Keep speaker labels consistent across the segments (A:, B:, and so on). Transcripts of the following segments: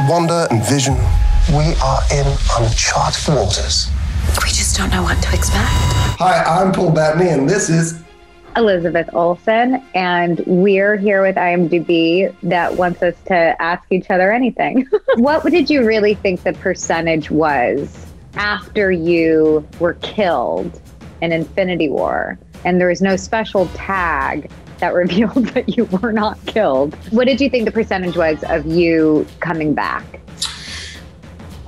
A: Wanda and vision. We are in uncharted waters.
B: We just don't know what to expect.
A: Hi, I'm Paul Bettany, and this is
C: Elizabeth Olsen, and we're here with IMDb that wants us to ask each other anything. what did you really think the percentage was after you were killed in Infinity War and there was no special tag that revealed that you were not killed? What did you think the percentage was of you coming back?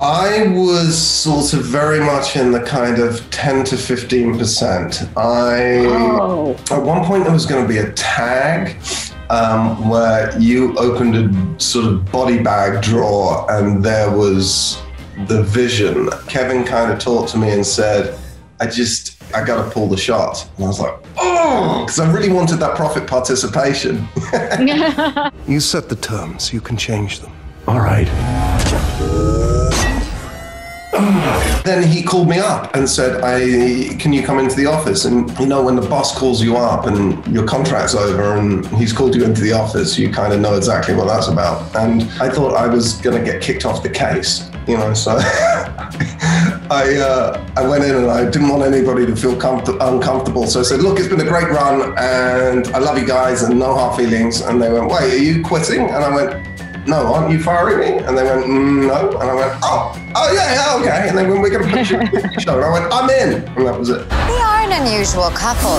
A: I was sort of very much in the kind of 10 to 15%. I,
C: Oh.
A: at one point, there was going to be a tag um, where you opened a sort of body bag drawer and there was the vision. Kevin kind of talked to me and said, I just, I got to pull the shot. And I was like, Oh, because I really wanted that profit participation. you set the terms, you can change them.
D: All right.
A: Then he called me up and said, "I can you come into the office?" And you know, when the boss calls you up and your contract's over and he's called you into the office, you kind of know exactly what that's about. And I thought I was going to get kicked off the case, you know. So I uh, I went in and I didn't want anybody to feel comfort- uncomfortable. So I said, "Look, it's been a great run and I love you guys and no hard feelings." And they went, "Wait, are you quitting?" And I went no, aren't you firing me? And they went, mm, no. And I went, oh, oh yeah, yeah, okay. And they went, we're going to put you in the show. And I went, I'm in. And that was it.
E: We are an unusual couple.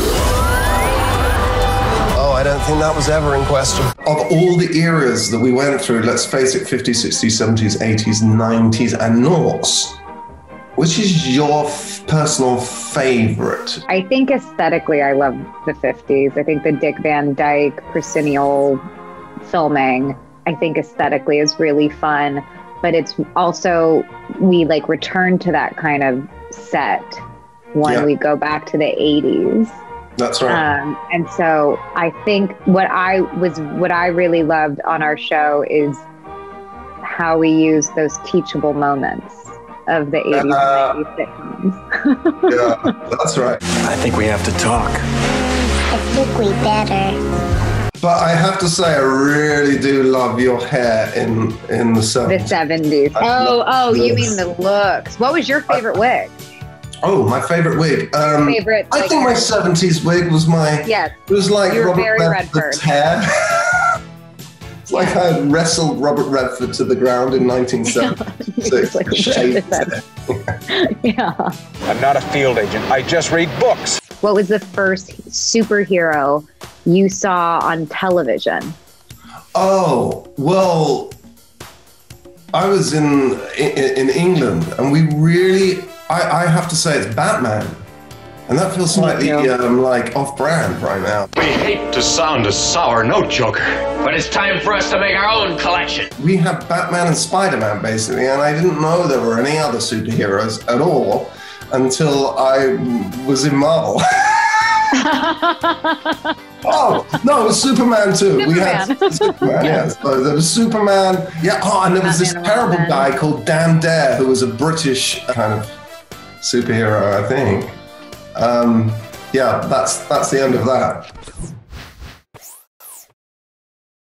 A: Oh, I don't think that was ever in question. Of all the eras that we went through, let's face it, 50s, 60s, 70s, 80s, 90s, and noughts, which is your f- personal favorite?
C: I think aesthetically, I love the 50s. I think the Dick Van Dyke proscenium filming, I think aesthetically is really fun. But it's also, we like return to that kind of set when
A: Yeah.
C: we go back to the 80s.
A: That's right.
C: Um, and so I think what I was, what I really loved on our show is how we use those teachable moments of the 80s
A: Uh,
C: and 90s sitcoms.
A: yeah, that's right.
D: I think we have to talk.
E: I think we better.
A: But I have to say, I really do love your hair in in the
C: The
A: 70s.
C: 70s.
A: I
C: Oh,
A: love
C: oh, you mean the looks. What was your favorite wig?
A: Oh, my favorite wig. Um,
C: Favorite,
A: I
C: like,
A: think my
C: hair-
A: 70s wig was my.
C: Yes.
A: It was like
C: You were
A: Robert
C: very
A: Redford's
C: Redford.
A: hair. it's like I had wrestled Robert Redford to the ground in 1976.
C: Like
A: Shaved
C: Redford.
A: it.
C: Yeah.
F: I'm not a field agent. I just read books.
C: What was the first superhero you saw on television?
A: Oh, well, I was in, in in England and we really, I, I have to say, it's Batman. And that feels slightly
C: too.
A: um, like off brand right now.
G: We hate to sound a sour note, Joker.
H: But it's time for us to make our own collection.
A: We had Batman and Spider Man basically, and I didn't know there were any other superheroes at all until I was in Marvel. oh no, it was Superman too. We had
C: Superman.
A: Superman, yeah. So there was Superman, yeah. Oh, and there was this terrible
C: Robin.
A: guy called Dan Dare who was a British kind of superhero, I think. Um, yeah, that's that's the end of that.